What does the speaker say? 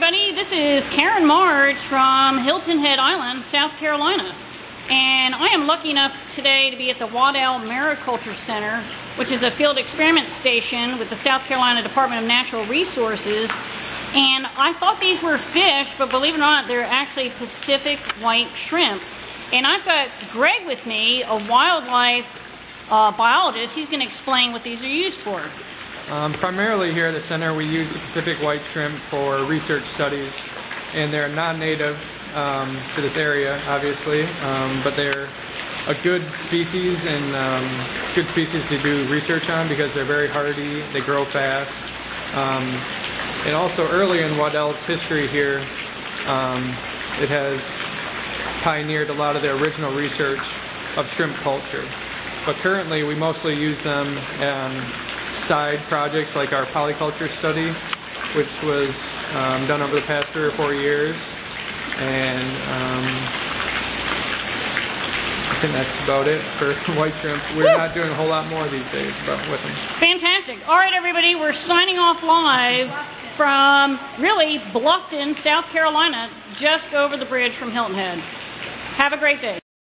everybody. This is Karen Marts from Hilton Head Island, South Carolina. And I am lucky enough today to be at the Waddell Mariculture Center, which is a field experiment station with the South Carolina Department of Natural Resources. And I thought these were fish, but believe it or not, they're actually Pacific white shrimp. And I've got Greg with me, a wildlife uh, biologist. He's going to explain what these are used for. Um, primarily here at the center we use the Pacific white shrimp for research studies and they're non-native um, to this area obviously um, but they're a good species and um, good species to do research on because they're very hardy, they grow fast. Um, and also early in Waddell's history here um, it has pioneered a lot of the original research of shrimp culture. But currently we mostly use them side projects like our polyculture study, which was um, done over the past three or four years. And um, I think that's about it for white shrimp. We're Woo! not doing a whole lot more these days but with them. Fantastic. All right, everybody, we're signing off live from really Bluffton, South Carolina, just over the bridge from Hilton Head. Have a great day.